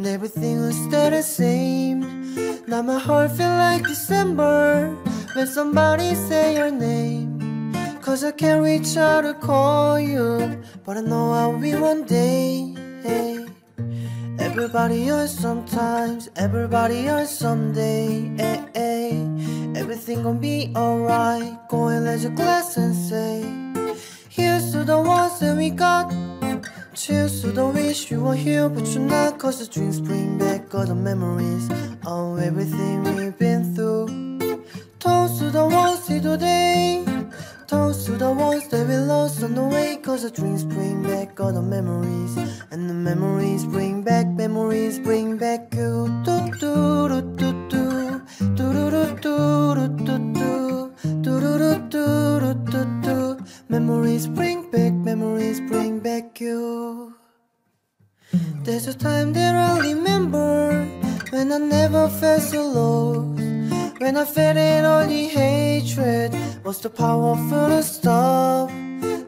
and everything was still the same. Now my heart feel like December when somebody say your name. Cause I can't reach out to call you, but I know I'll be one day. Hey. Everybody hurts sometimes, everybody hurts someday. Hey, hey. Everything gon' be alright. Go and let your glass and say, Here's to the ones that we got. Cheers to the wish you were here, but you're not. Cause the dreams bring back all the memories of everything we've been through. Toast to the ones here today. Toast to the ones that we lost on the way. Cause the dreams bring back all the memories. And the memories bring back, memories bring back you. Do, do, do, do, do. Do, do, do, do, do, do, do. Do, do, do, do, do, do. Memories bring back, memories bring back you. There's a time that I remember when I never felt so low. When I felt it all the hatred was the powerful to stop.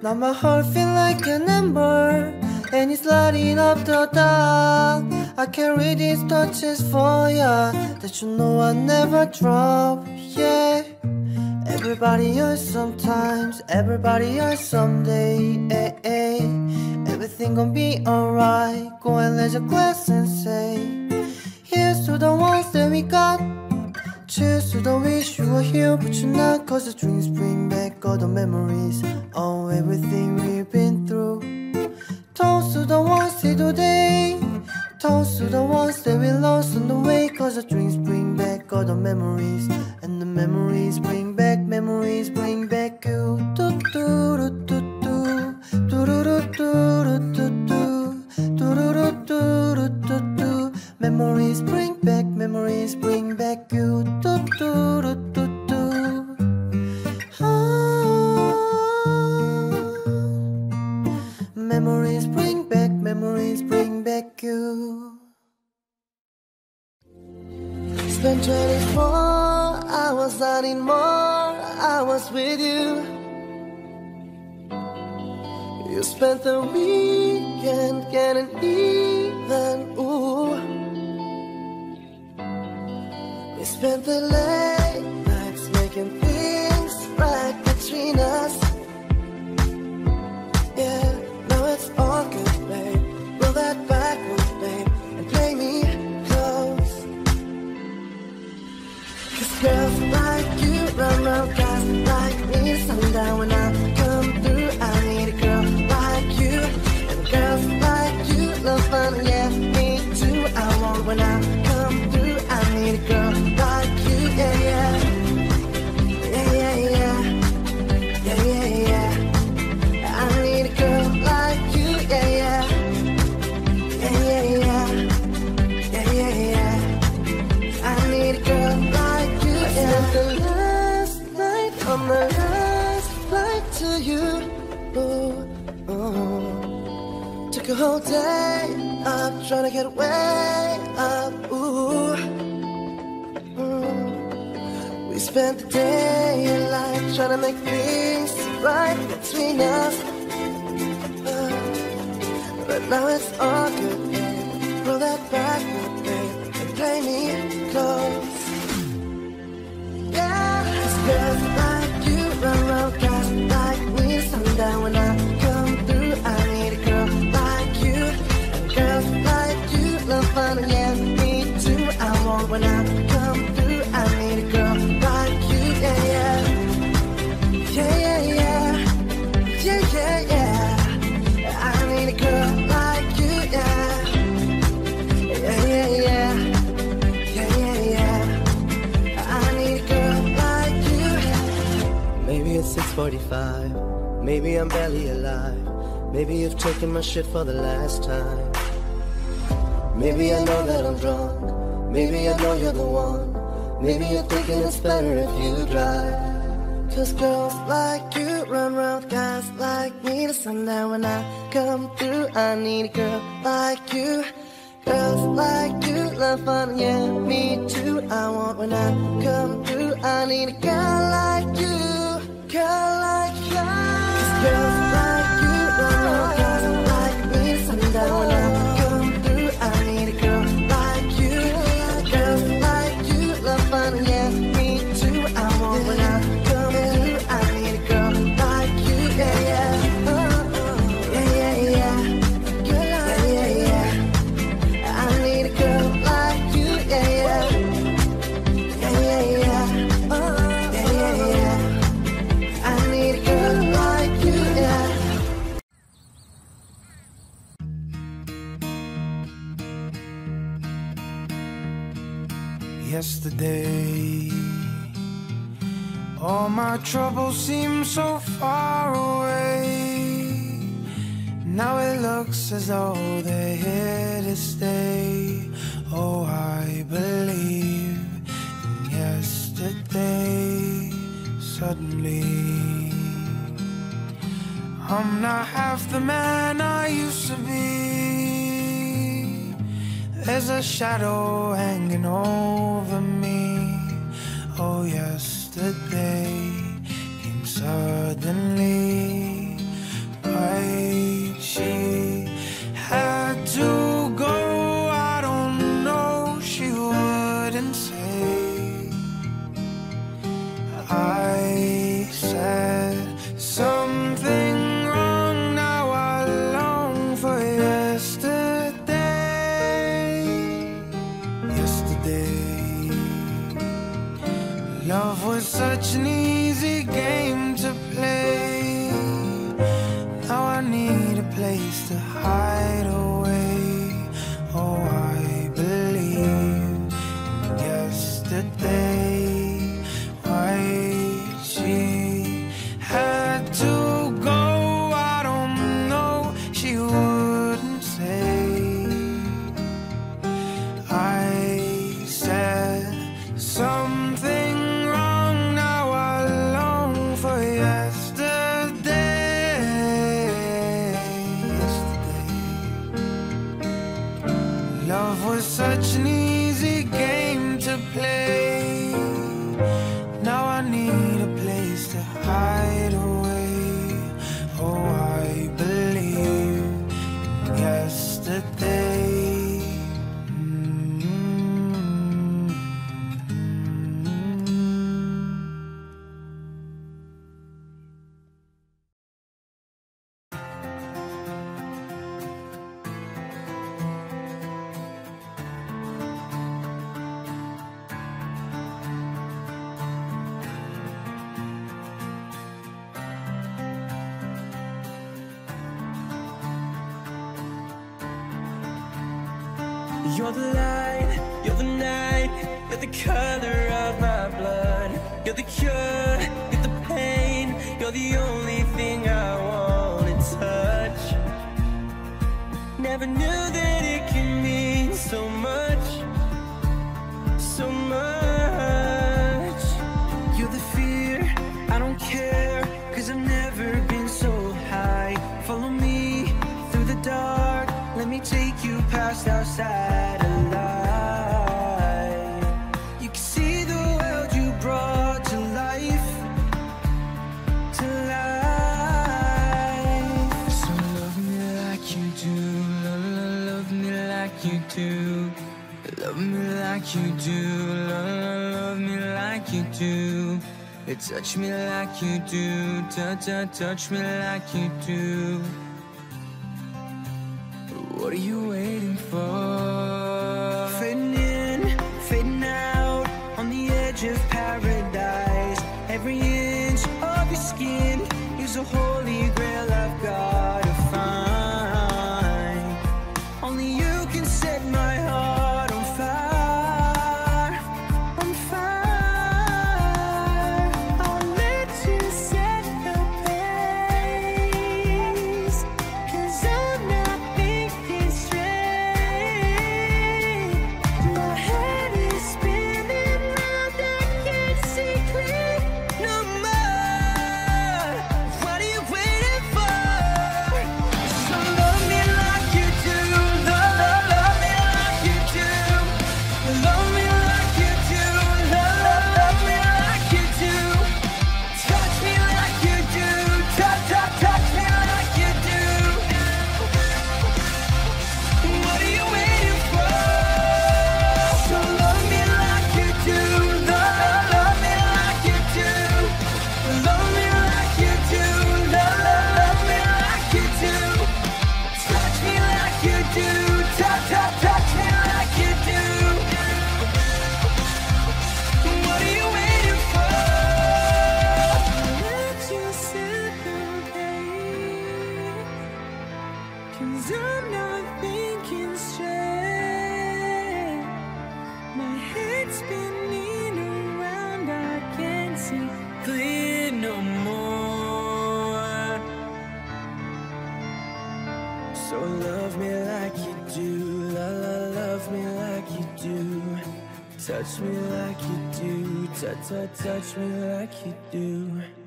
Now my heart feel like an ember and it's lighting up the dark. I carry these touches for ya that you know I never drop. Yeah. Everybody hurts sometimes, everybody hurts someday. Eh, eh. Everything gon' be alright. Go and let your glass and say, Here's to the ones that we got. Cheers to the wish you were here, but you're not. Cause the dreams bring back all the memories of everything we've been through. Toast to the ones here today. Toast to the ones that we lost on the way. Cause the dreams bring back all the memories. And the memories bring back, memories bring back you. Do, do, do, do, do. Do, do, do, do, do, do, do. Do, do, do. Memories bring back, memories bring back you. Do, do, do, do, do. Ah. Memories bring back, memories Spent 24 hours, I need more hours with you. You spent the weekend getting even, ooh. We spent the late Sundown when day up trying to get way up. Ooh. Mm. We spent the day in life trying to make things right between us. Uh, but now it's all good. Roll that back, babe, and play me close. Yeah, 'cause girls like you around 6:45. Maybe I'm barely alive. Maybe you've taken my shit for the last time. Maybe I know that I'm drunk. Maybe I know you're the one. Maybe you're thinking it's better if you drive. Cause girls like you run around guys like me to sundown when I come through. I need a girl like you. Girls like you love fun, yeah, me too. I want when I come through. I need a girl like you, girl like you. Cause like All my troubles seem so far away. Now it looks as though they're here to stay. Oh, I believe in yesterday. Suddenly, I'm not half the man I used to be. There's a shadow hanging over me. Oh, yesterday suddenly. You're the light, you're the night, you're the color of my blood. You're the cure, you're the pain, you're the only thing I want to touch. Never knew that it can mean so much, our. You can see the world you brought to life, to life. So love me like you do, love, love, love me like you do. Love me like you do, love, love, love me like you do. Touch me like you do, touch, touch me like you do. Touch, touch, me like you do.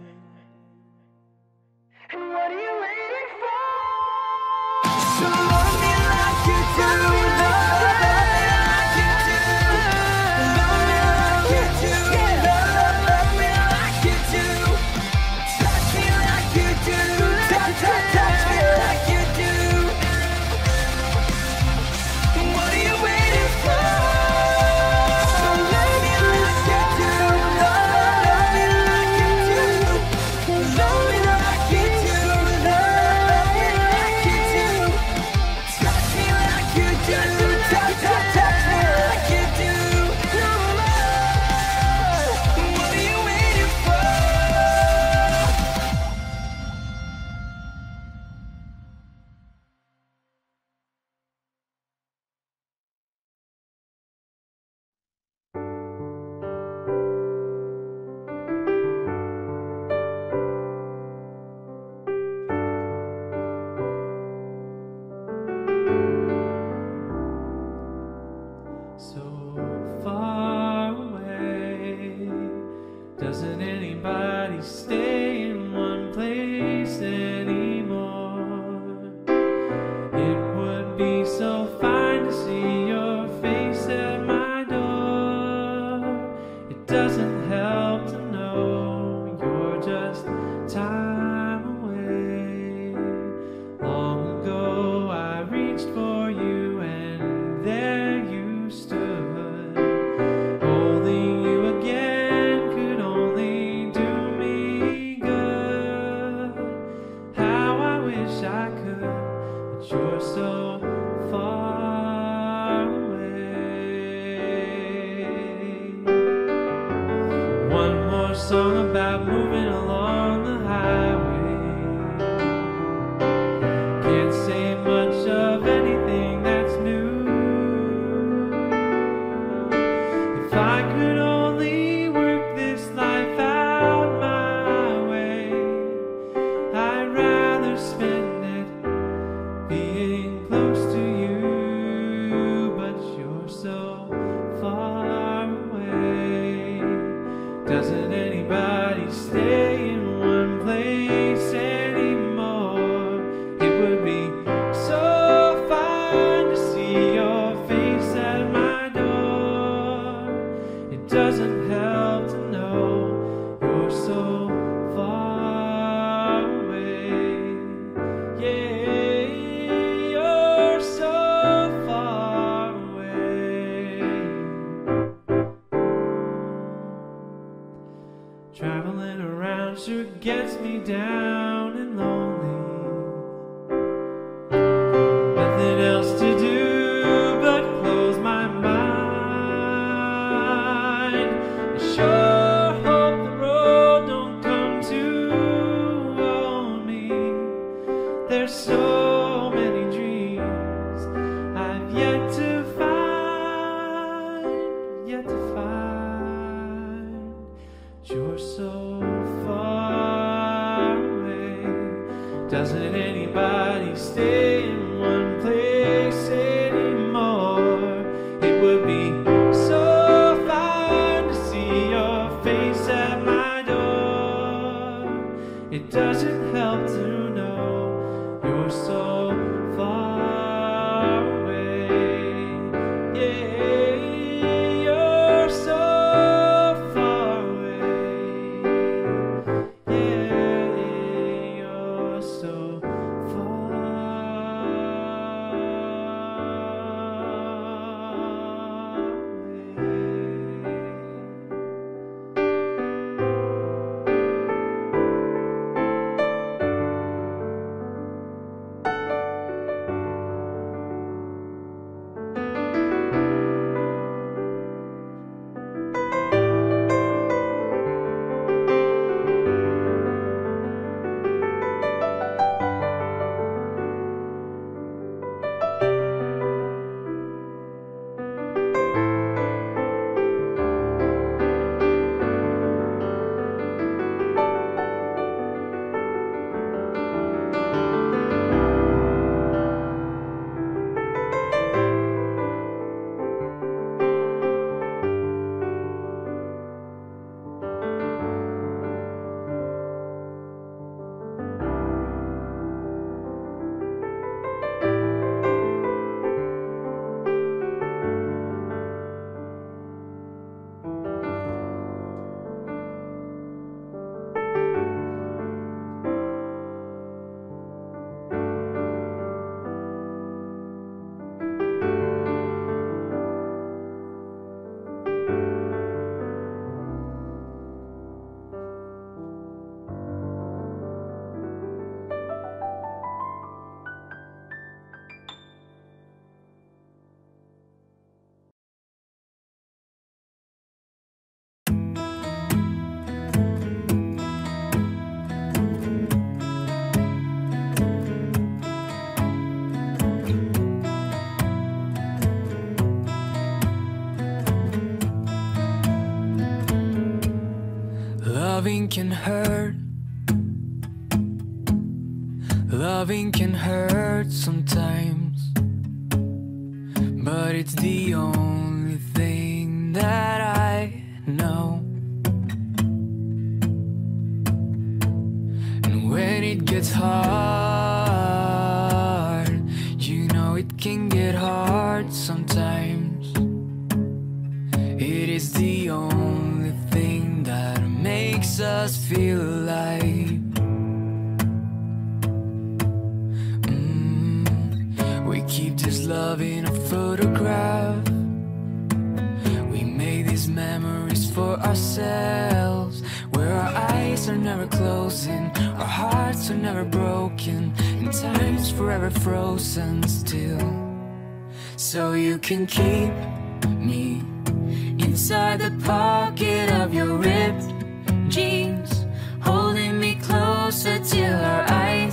Down can hurt. Loving can hurt sometimes. But it's the only thing that I know. And when it gets hard love in a photograph. We made these memories for ourselves Where our eyes are never closing Our hearts are never broken And time's forever frozen still. So you can keep me Inside the pocket of your ripped jeans Holding me closer till our eyes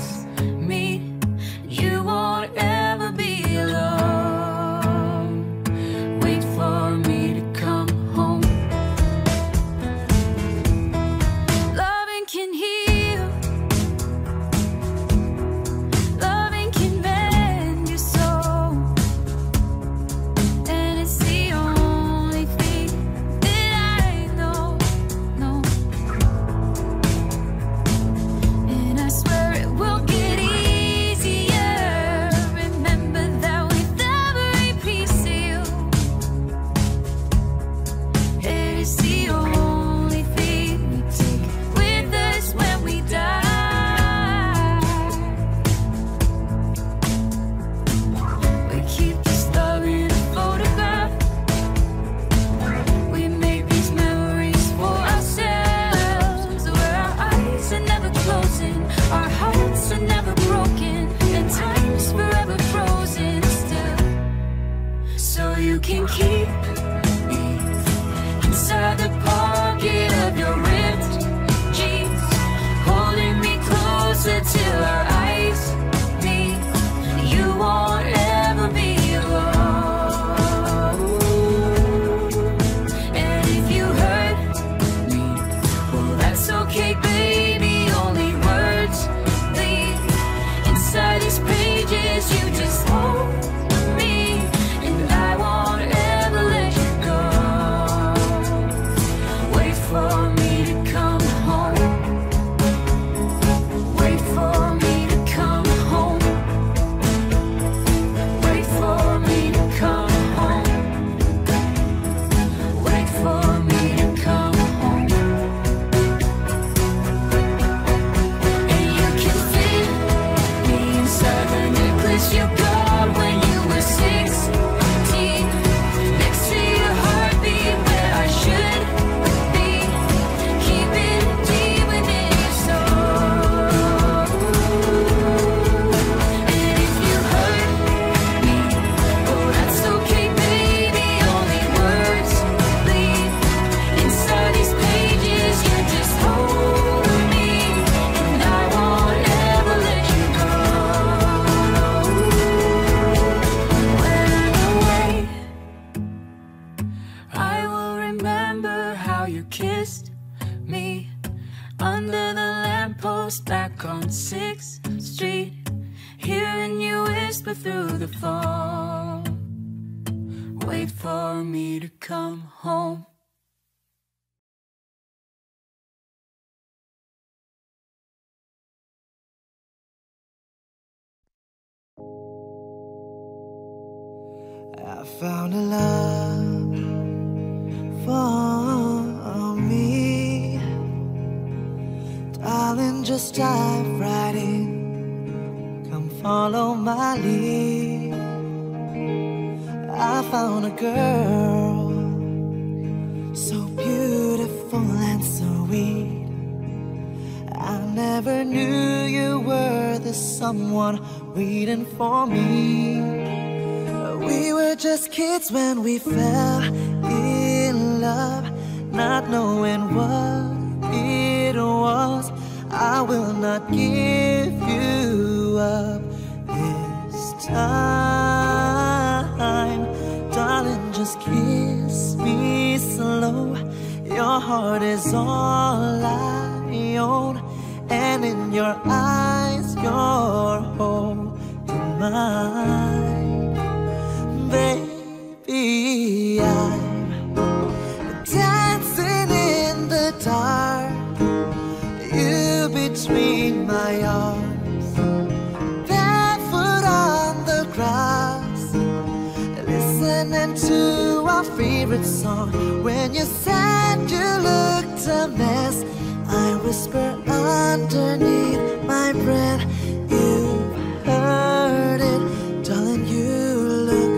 whisper underneath my breath. You heard it, darling. You to look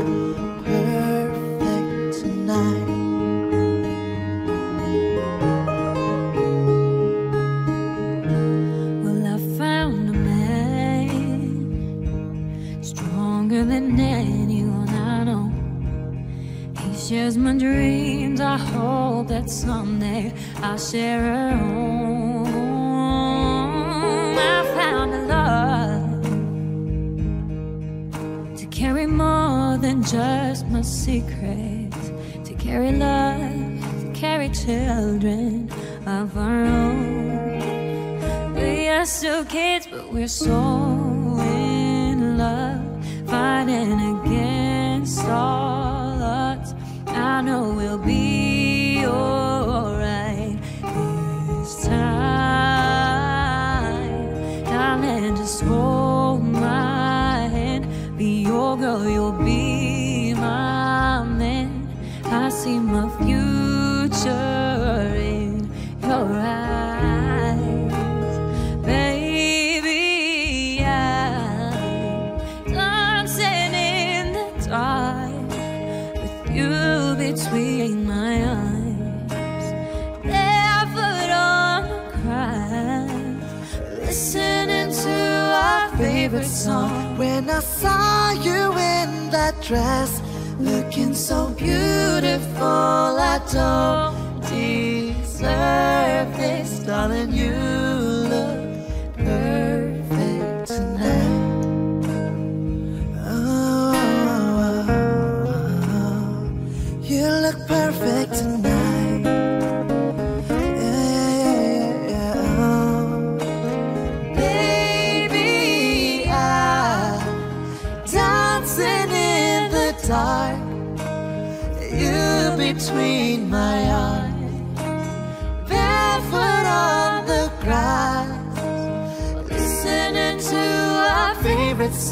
perfect tonight. Well, I found a man stronger than anyone I know. He shares my dreams. I hope that someday I'll share her home. Just my secret to carry love, to carry children of our own. We are still kids, but we're so in love, fighting against all odds. I know we'll be alright this time. Darling, just hold my hand, be your girl, you'll be dress looking so beautiful. I don't deserve this darling you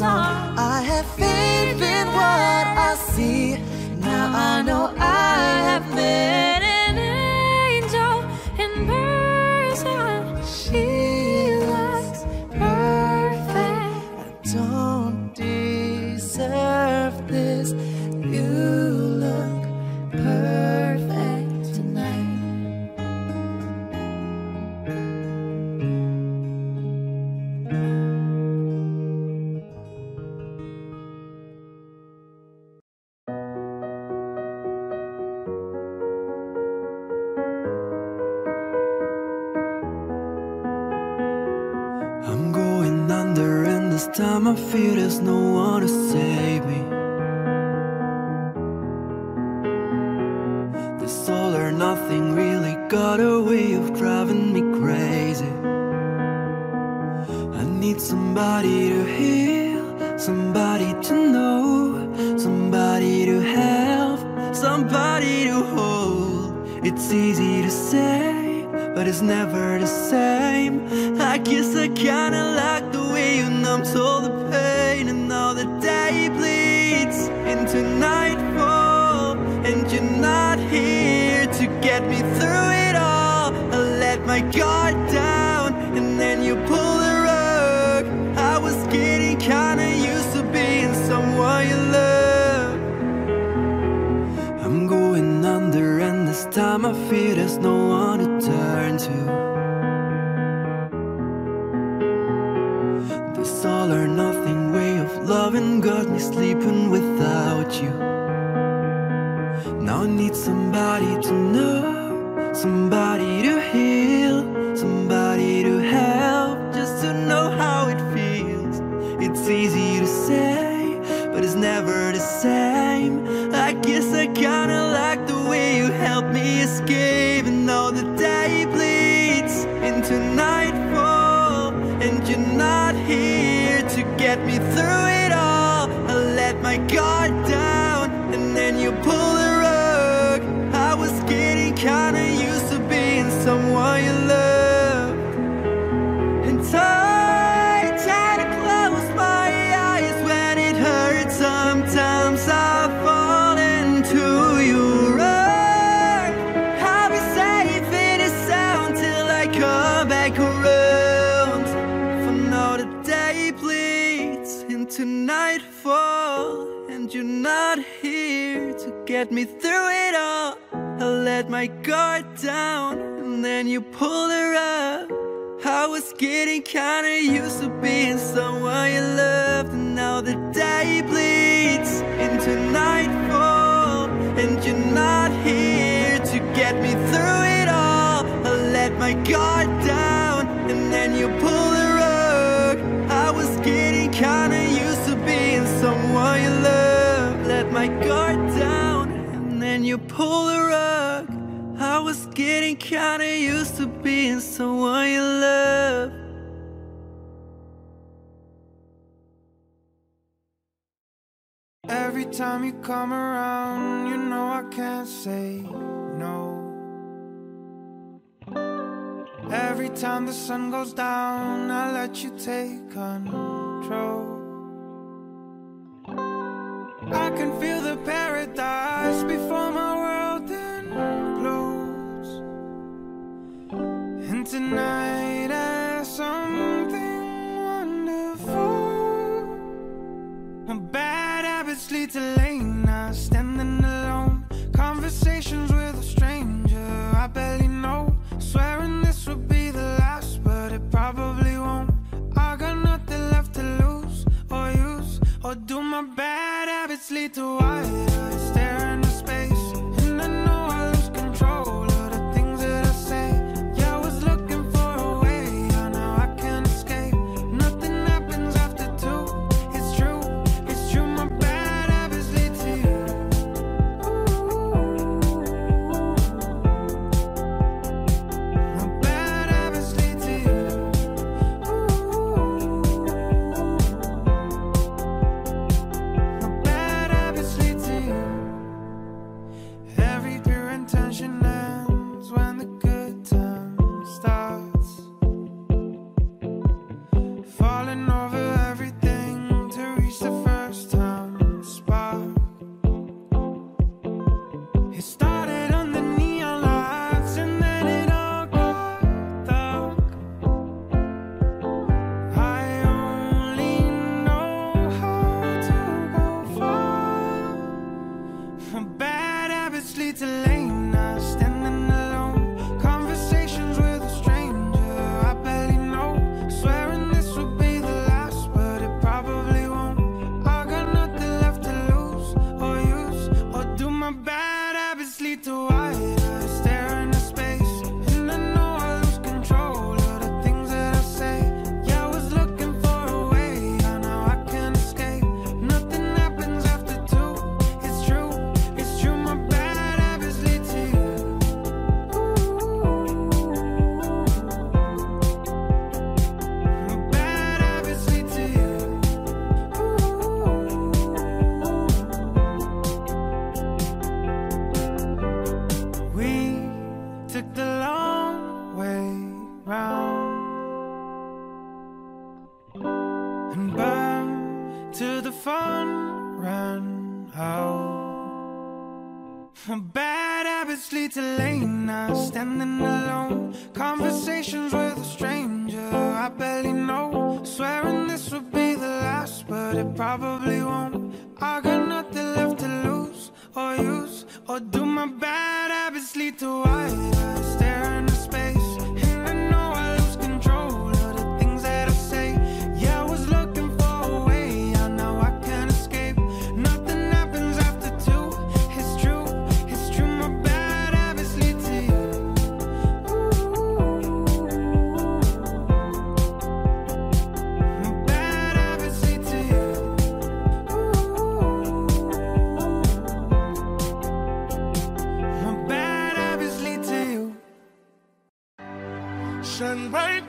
song. I have faith in what time I feel there's no one to save me. This all or nothing really got a way of driving me crazy. I need somebody to heal, somebody to know, somebody to help, somebody to hold. It's easy to say, but it's never the same. I guess I kinda like the way you numbed all the pain, and now the day bleeds into nightfall, and you're not here to get me through it all. I let my guard down, and then you pull the rug. I was getting kinda used to being someone you love. I'm going under, and this time I feel there's no one sleeping Get me through it all. I let my guard down And then you pulled her up. I was getting kinda used to being someone getting kinda used to being someone you love. Every time you come around, you know I can't say no. Every time the sun goes down, I let you take control. I can feel the paradise before my tonight as something wonderful. My bad habits lead to late nights, standing alone. Conversations with a stranger I barely know. Swearing this would be the last, but it probably won't. I got nothing left to lose or use, or do my bad habits lead to wild? Oh. Bad habits lead to late now, standing alone. Conversations with a stranger I barely know. Swearing this would be the last, but it probably won't. I got nothing left to lose or use, or do my bad habits lead to wide eyes staring?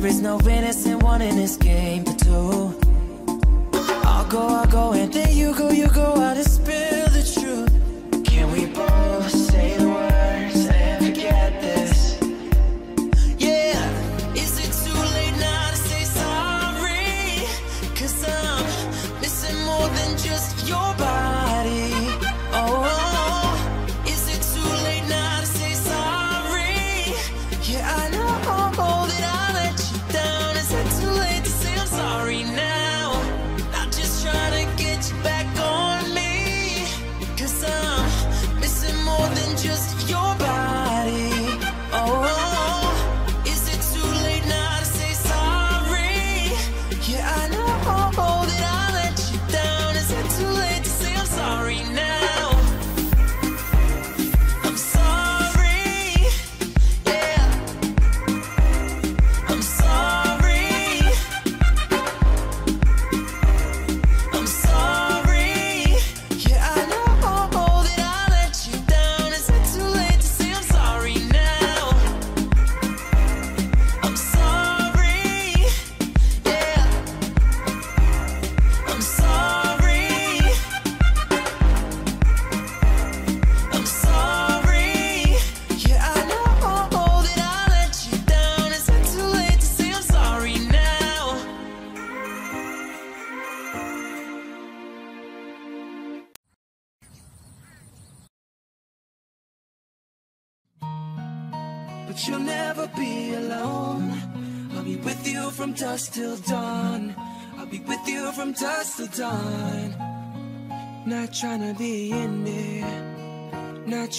There is no innocent one in this game but two. I'll go, I'll go, and then you go, you go out of space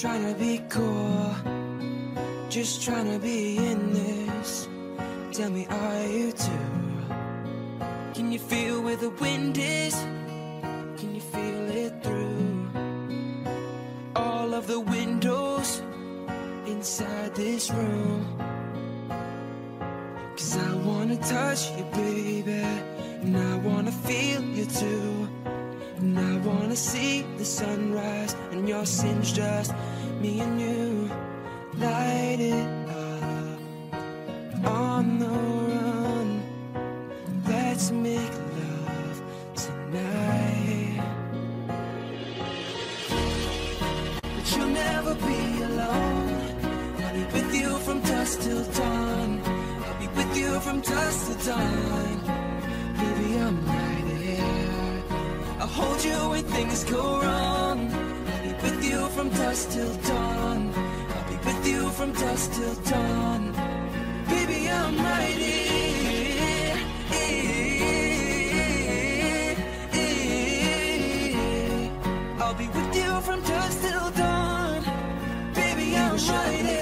trying to be Baby, I'm right here. I'll hold you when things go wrong. I'll be with you from dusk till dawn. I'll be with you from dusk till dawn. Baby, I'm right here. I'll be with you from dusk till dawn. Baby, I'm right here.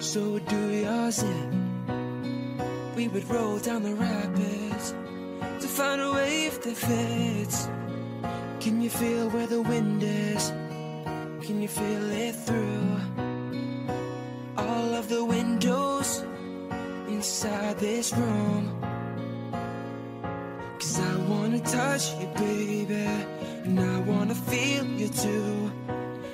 so do yours. Yeah. We would roll down the rapids to find a wave that fits. Can you feel where the wind is? Can you feel it through all of the windows inside this room? Cause I wanna touch you, baby, and I wanna feel you too.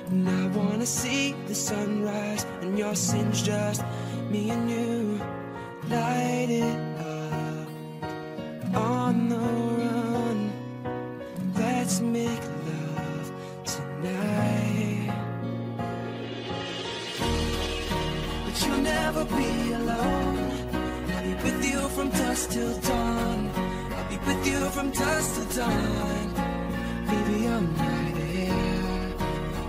And I wanna see the sunrise and your sins just me and you. Light it up on the run. Let's make love tonight. But you'll never be alone. I'll be with you from dusk till dawn. I'll be with you from dusk till dawn. Baby, I'm right here.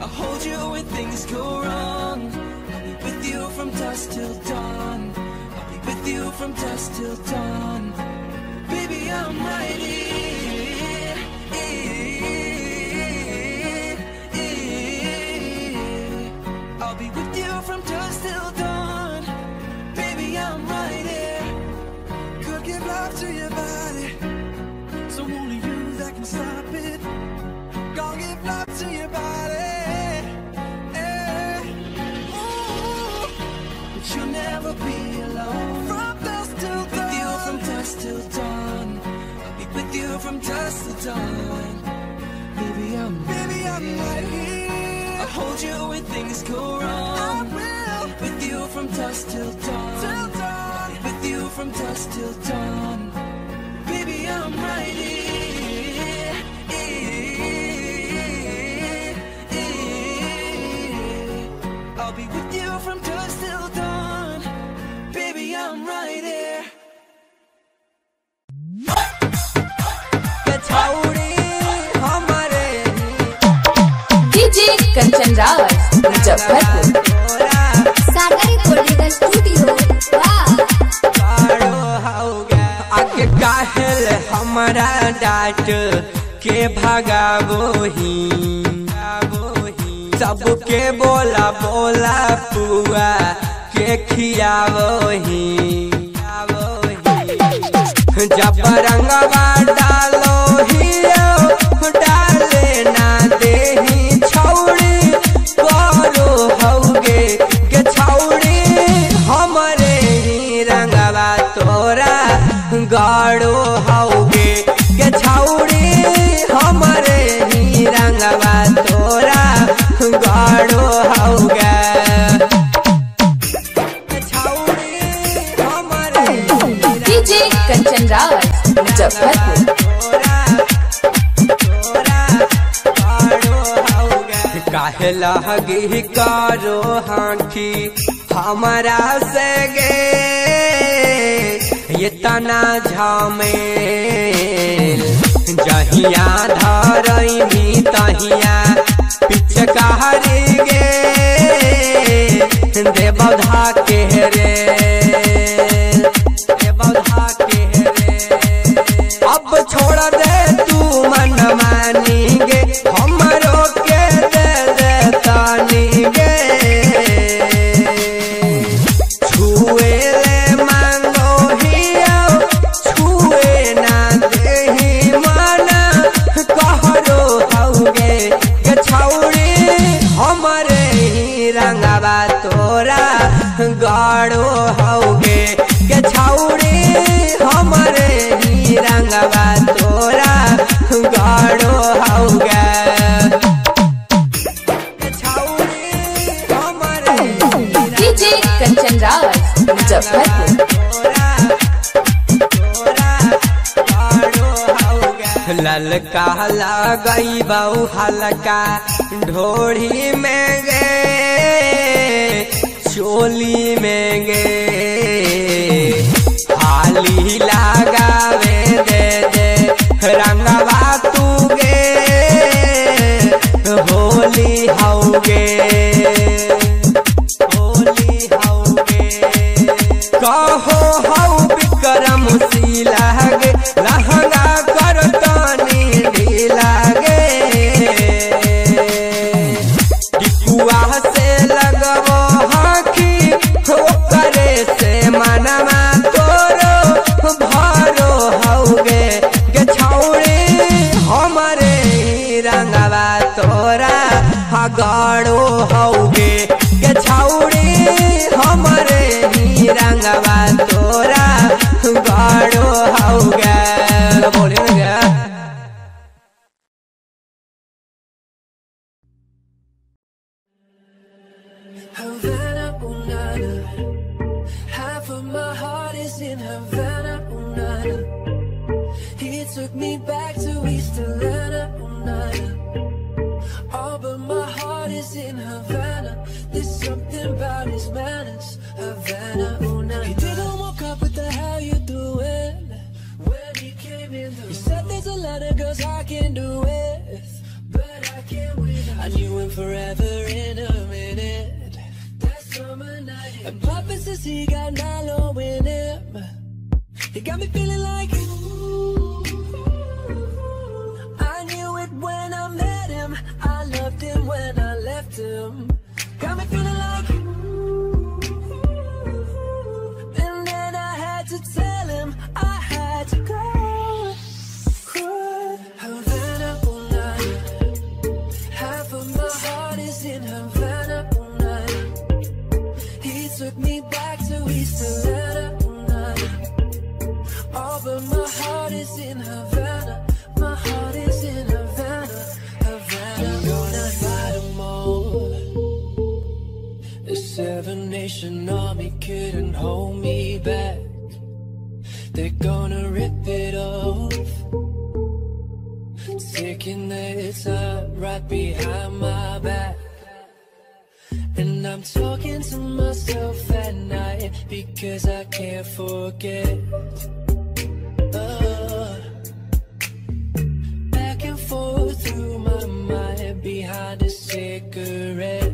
I'll hold you when things go wrong. I'll be with you from dusk till dawn. You from dusk till dawn. Baby, I'm right here. I'll be with you from dusk till dawn. Baby, I'm right here. Could give love to your body. So only you that can stop it. Gonna give love to your body. But you'll never be alone. Be from dusk till dawn. Baby, I'm baby, I'm right here. I'll hold you when things go wrong. I will. With you from dusk till dawn. Till dawn. With you from dusk till dawn. Baby, I'm right here. I'll be with you from dusk DJ Kanchan Muzaffarpur. Sagar studio वाह। आगे काहेल हमारा dot के भगावोही सबके बोला बोला पुआ के खियावोही जब रंगवा डालो राज काहे करो हाथी हमारा से गे, ये तना झमेल जहिया धरई तहिया पिचकारी गे, देवधा के कहला गई बहु हल्का ढोरी में गे चोली में गे आली लगावे दे दे, रंगवा तू गे, होली हौगे गाड़ो हवा He got Nilo in him. He got me feeling like Salvation Army couldn't hold me back. They're gonna rip it off. Taking their time right behind my back. And I'm talking to myself at night because I can't forget. Oh, back and forth through my mind behind a cigarette.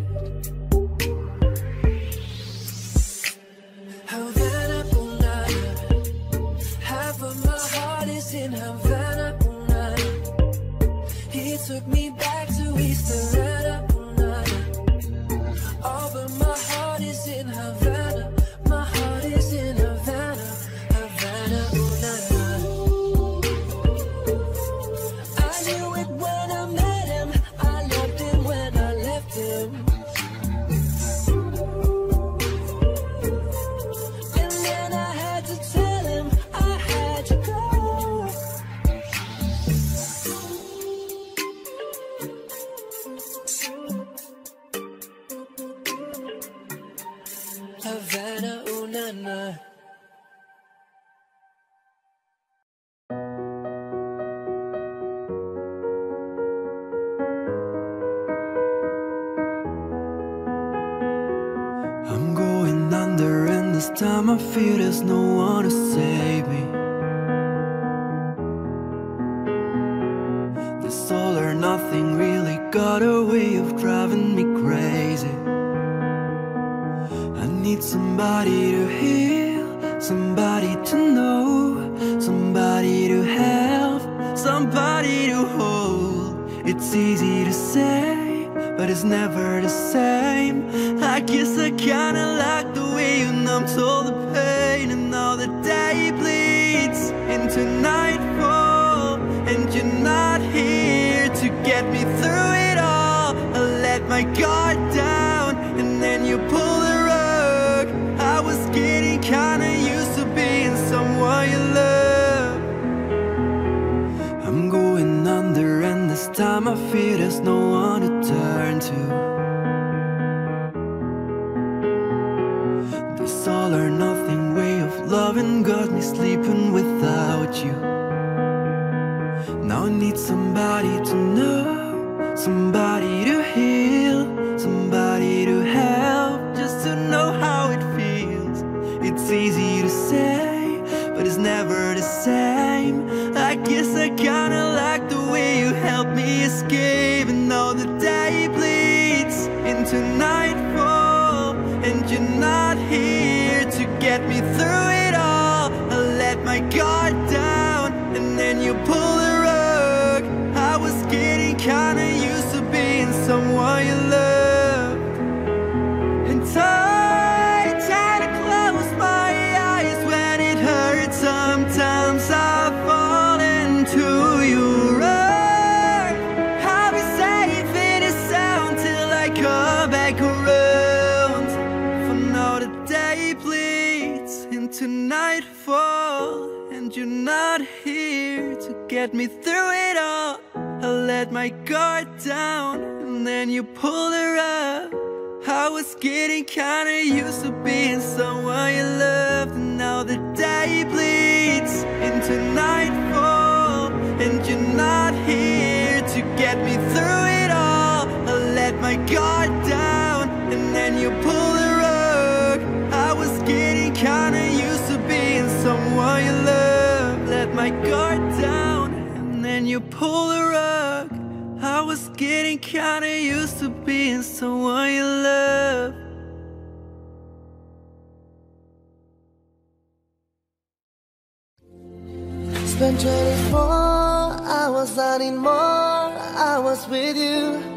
Havana, ooh, na, na. I'm going under, and this time I fear there's no one never to say you pull the rug I was getting kinda used to being someone you love Spent 24 hours, I more more was with you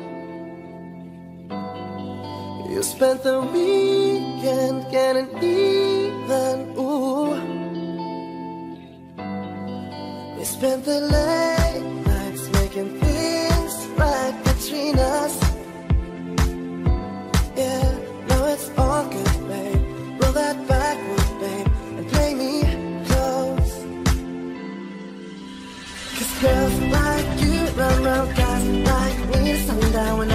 you spent the weekend getting even, ooh. We spent the last making things right between us. Yeah, now it's all good, babe. Roll that backwards, babe, and play me close. Cause girls like you run round guys like me sundown when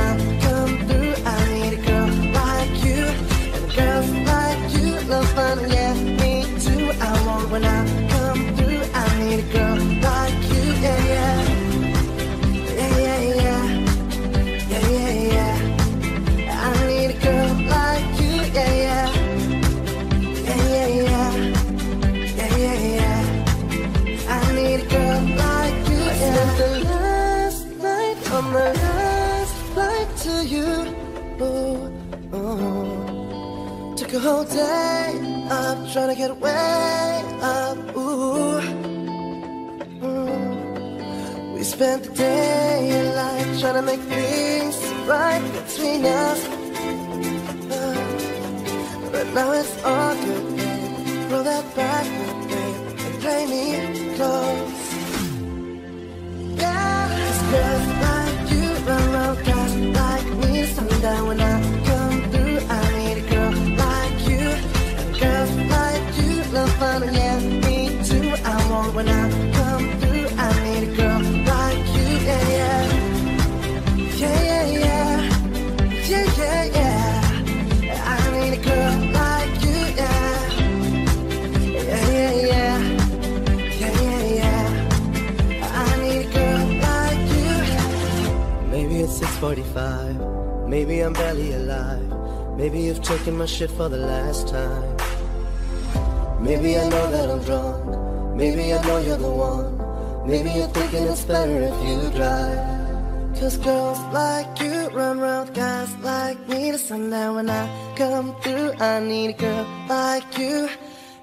trying to get way up. Ooh. Mm. We spent the daylight trying to make things right between us. Uh, but now it's all good, babe. Roll that back, babe, and play me close. Yeah, it's girls like you around guys like me. Sundown when I 45. Maybe I'm barely alive. Maybe you've taken my shit for the last time. Maybe I know that I'm drunk. Maybe I know you're the one. Maybe you're thinking it's better if you drive. Cause girls like you run round guys like me to sundown when I come through. I need a girl like you.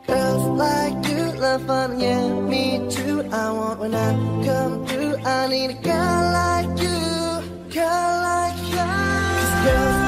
Girls like you love fun, yeah, me too. I want when I come through. I need a girl like you girl like you.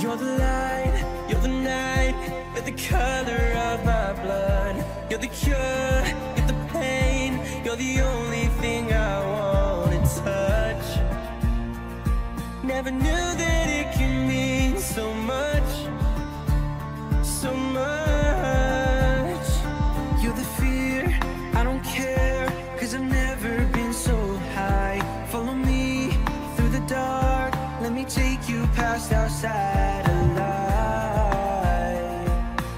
You're the light, you're the night, you're the color of my blood. You're the cure, you're the pain, you're the only thing I want to touch. Never knew that it can mean so much.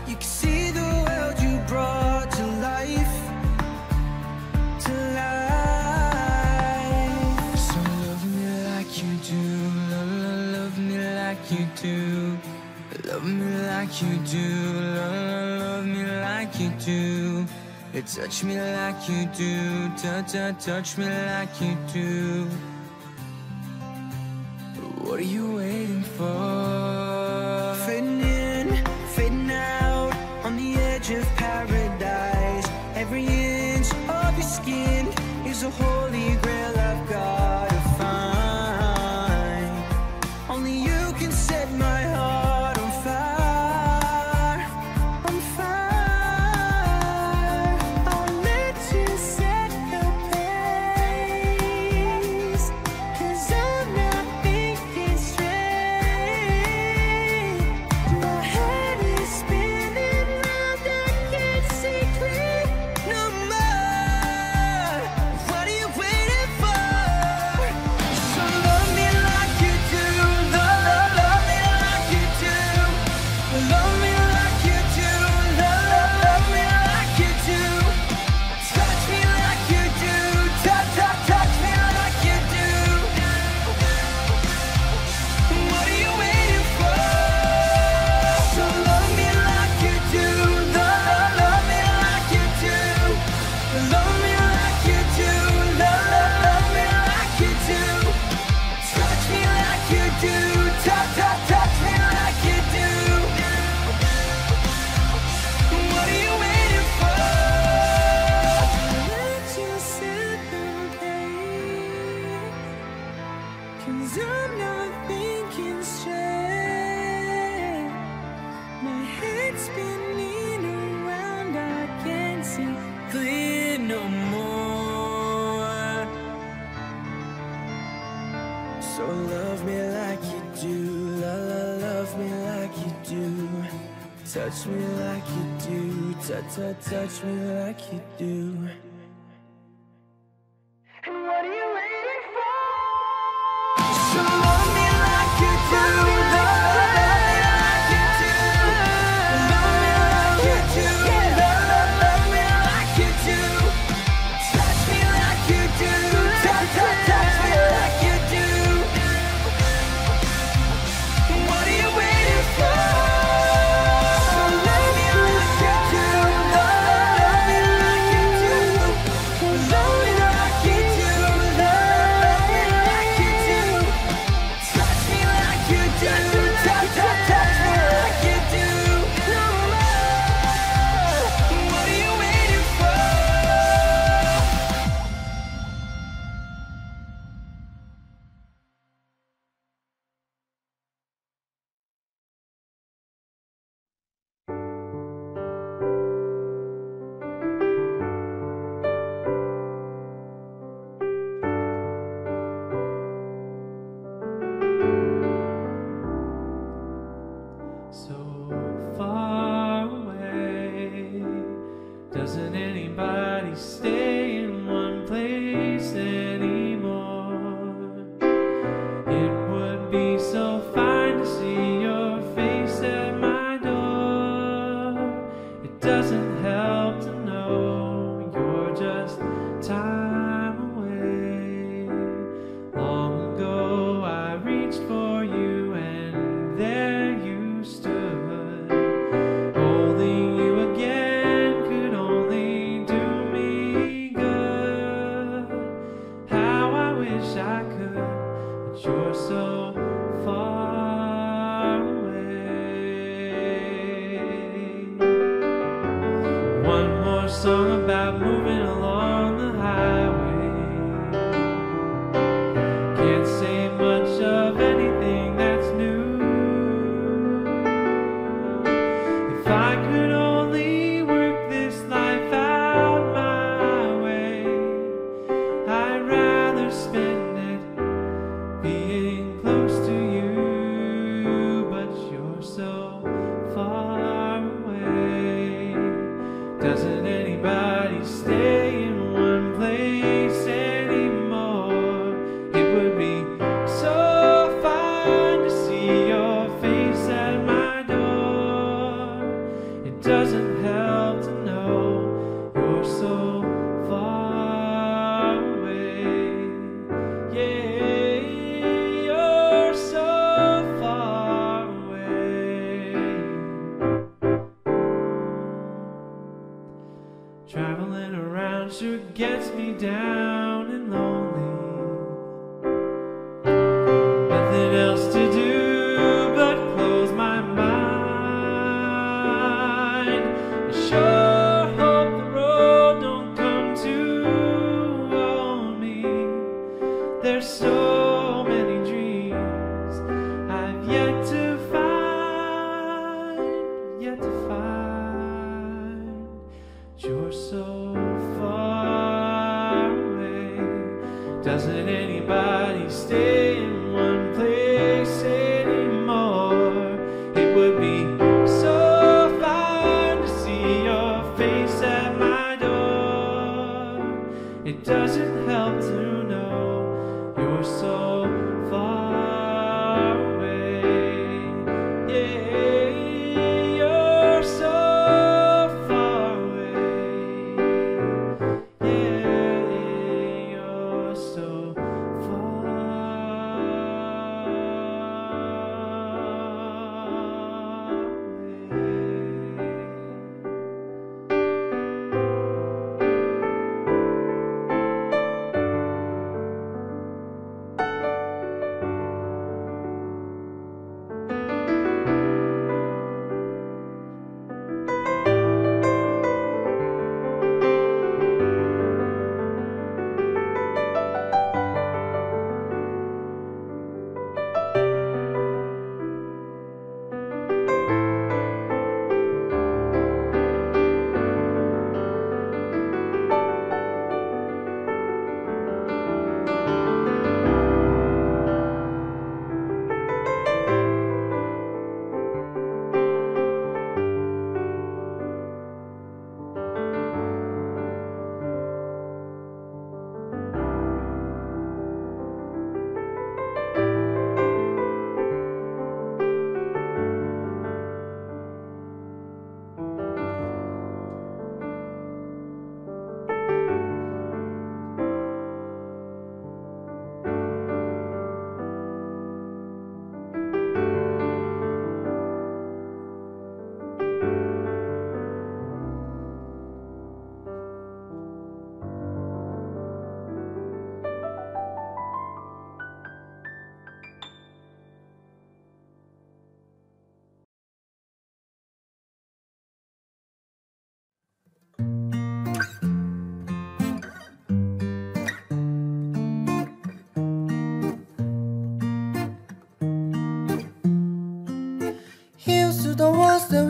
You can see the world you brought to life To life. So love me like you do Love, me like you do Love me like you do Love, me like you do. Touch me like you do, touch, touch me like you do. Touch me like you do, touch, touch, touch me like you do.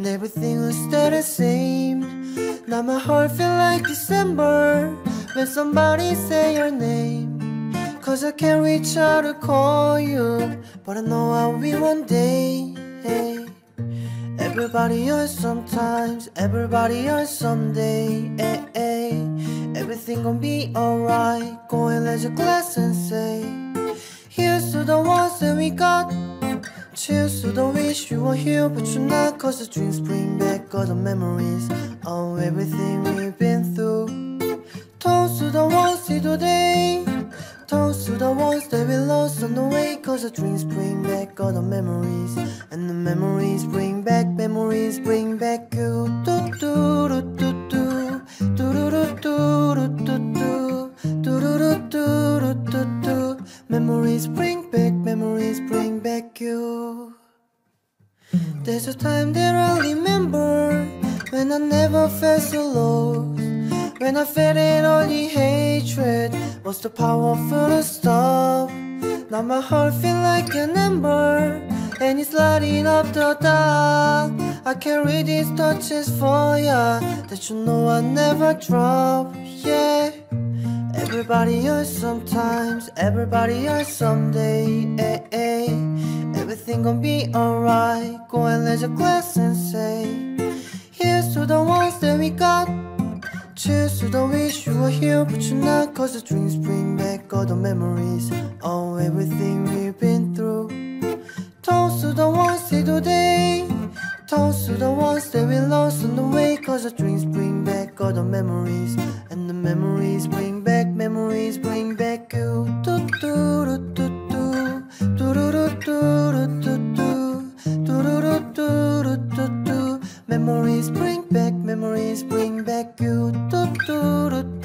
and everything was still the same. Now my heart feel like December when somebody say your name. Cause I can't reach out to call you, but I know I will be one day. Hey. Everybody hurts sometimes, everybody hurts someday. Hey, hey. Everything gon' be alright. Go and let your glass and say, Here's to the ones that we got. Cheers to the wish you were here, but you're not. Cause the dreams bring back all the memories of everything we've been through. Toast to the ones here today. Toast to the ones that we lost on the way. Cause the dreams bring back all the memories. And the memories bring back, memories bring back you. Do, do, do, do, do. Do, do, do, do, do, do, do. Do, do, do, do. Memories bring memories bring back you. There's a time that I remember when I never felt so low. When I felt it all the hatred was the powerful to stop. Now my heart feel like an ember and it's lighting up the dark. I carry these touches for ya that you know I never drop. Yeah. Everybody hurts sometimes, everybody hurts someday. Eh, eh. Everything gon' be alright. Go and let your glass and say, Here's to the ones that we got. Cheers to the wish you were here, but you're not. Cause the dreams bring back all the memories of everything we've been through. Toast to the ones here today. Toast to the ones that we lost on the way. Cause the dreams bring back all the memories. And the memories bring back, memories bring back you. Do, do, do, do, do. Do, do, do, do, do, do, do. Do, do, do, do, do, do. Memories bring back, memories bring back you. Do, do, do, do.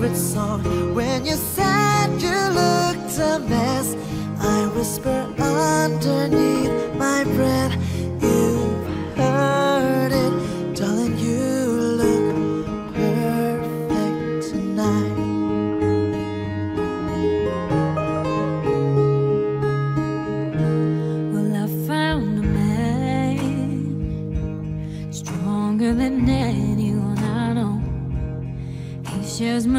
favorite song. When you said you looked a mess I whisper underneath my breath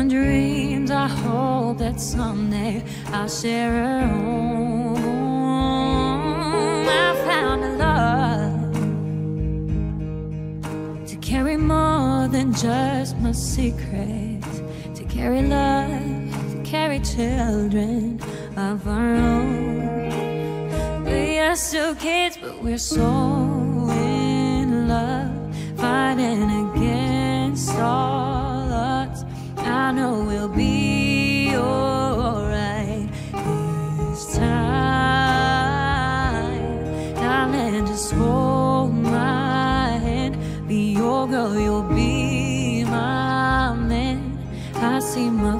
dreams. I hope that someday I'll share a home. I found a love to carry more than just my secrets, to carry love, to carry children of our own. We are still kids, but we're so in love, fighting against all. I know we'll be alright this time. Darling, just hold my hand. Be your girl, you'll be my man. I see my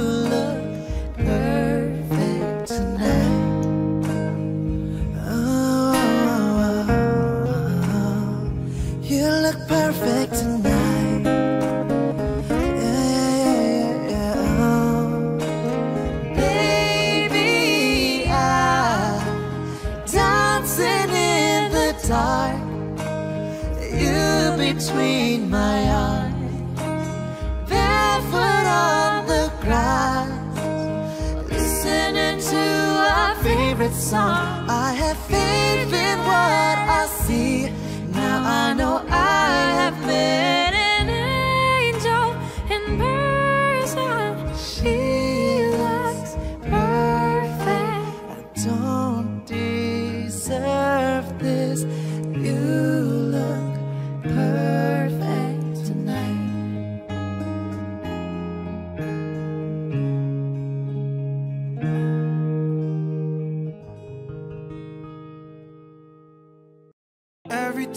between my eyes. Barefoot on the grass. Listening to our favorite song. I have faith in what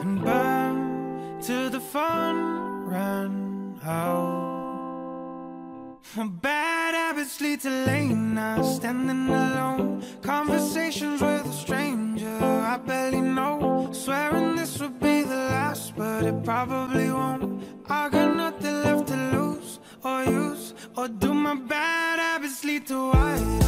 and burn till the fun ran out. Bad habits lead to late now, standing alone. Conversations with a stranger I barely know. Swearing this would be the last, but it probably won't. I got nothing left to lose or use, or do my bad habits lead to wider?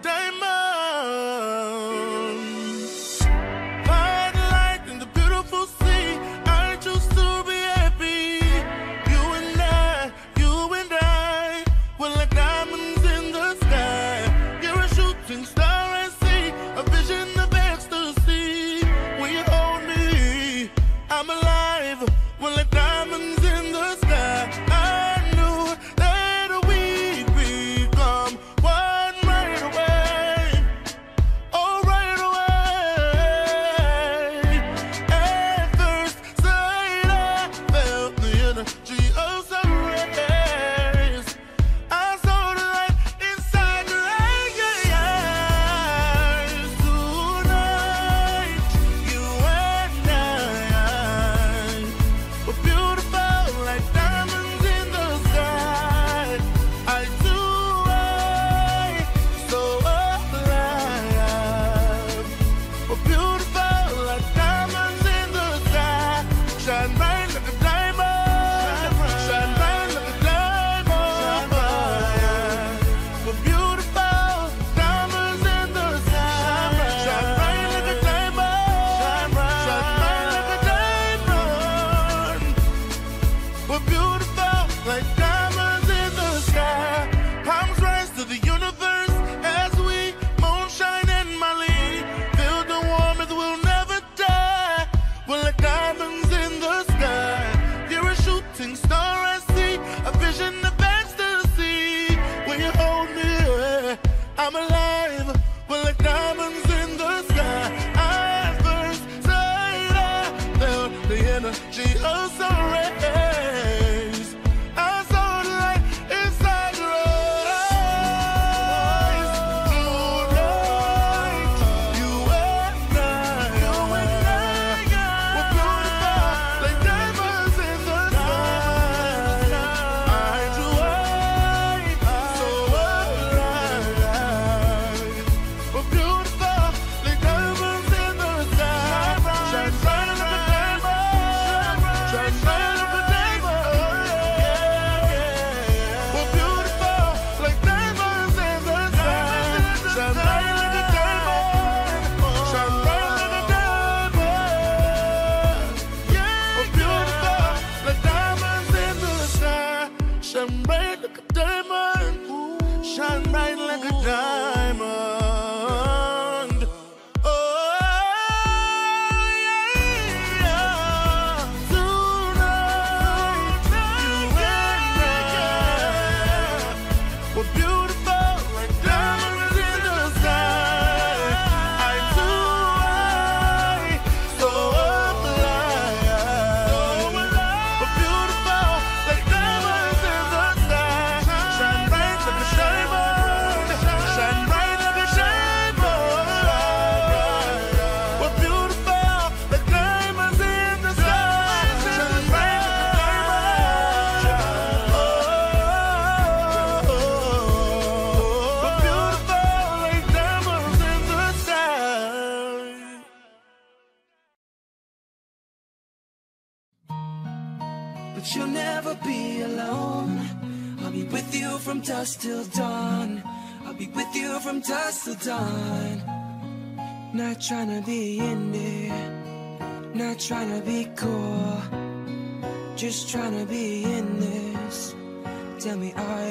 the energy trying to be in this. Tell me, are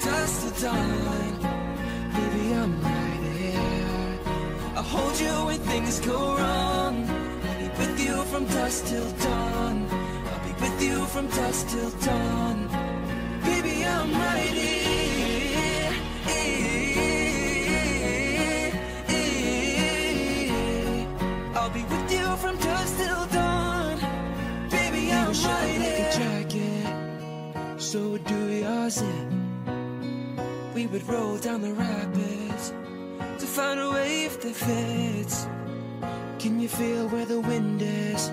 with you from dusk till dawn. Baby, I'm right here. I'll hold you when things go wrong. I'll be with you from dusk till dawn. I'll be with you from dusk till dawn. Baby, I'm right here. I'll be with you from dusk till dawn. Baby, I'm right here. jacket, so do yours. Yeah. We would roll down the rapids to find a wave that fits. Can you feel where the wind is?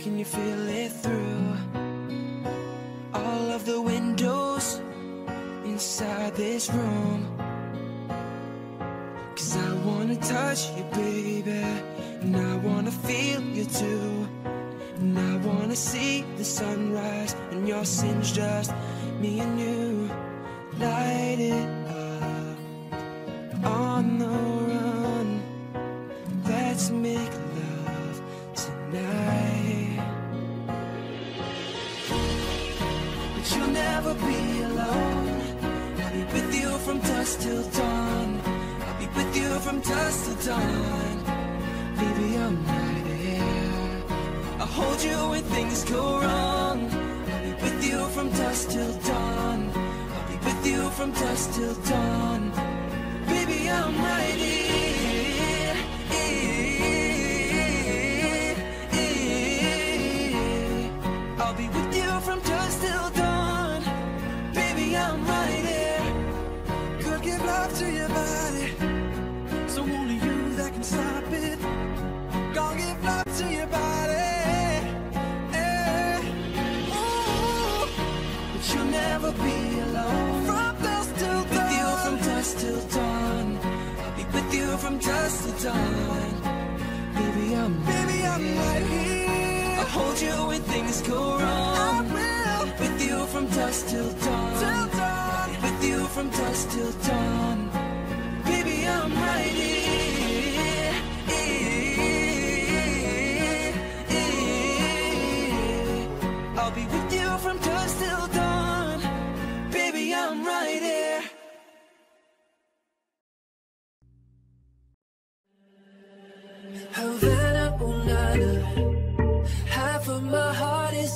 Can you feel it through all of the windows inside this room? Cause I wanna touch you, baby. And I wanna feel you too. And I wanna see the sunrise and your sins just me and you. Light it up on the run. Let's make love tonight. But you'll never be alone. I'll be with you from dusk till dawn. I'll be with you from dusk till dawn. Baby, I'm right here. I'll hold you when things go wrong. I'll be with you from dusk till dawn with you from dusk till dawn. Baby, I'm right here. I'll be with you from dusk till dawn. Baby, I'm right here. Could give love to your body, so only you that can stop it. Gonna give love to your body. Hold you when things go wrong. I will. With you from dusk till dawn. Till dawn. With you from dusk till dawn.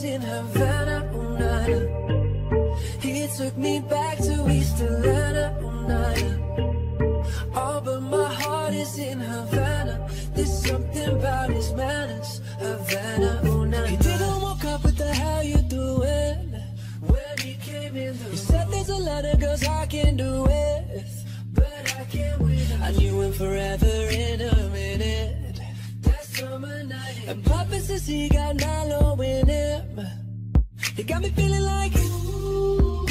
In Havana, ooh, na, na. He took me back to East Atlanta, na. All but my heart is in Havana. There's something about his manners, Havana, na, na. He didn't walk up with the how you doing when he came in. The he said there's a lot of girls I can do with, but I can't him. I knew him forever in a and Papa says he got Nalo in him. He got me feeling like ooh.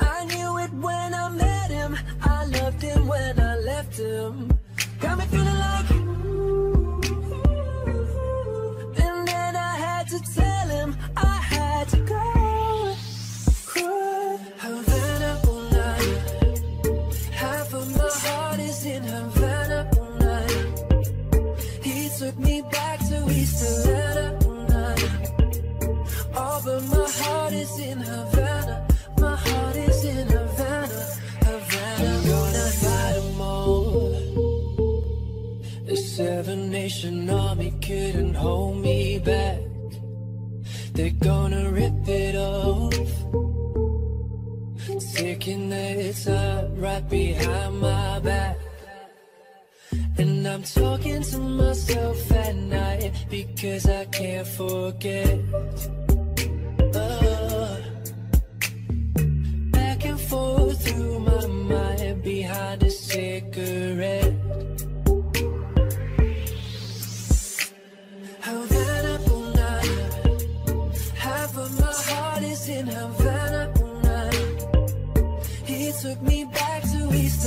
I knew it when I met him. I loved him when I left him. Got me feeling like Seven Nation Army couldn't hold me back. They're gonna rip it off. Taking their time right behind my back. And I'm talking to myself at night because I can't forget. Uh, back and forth through my mind behind a cigarette. In Havana, na. He took me back to East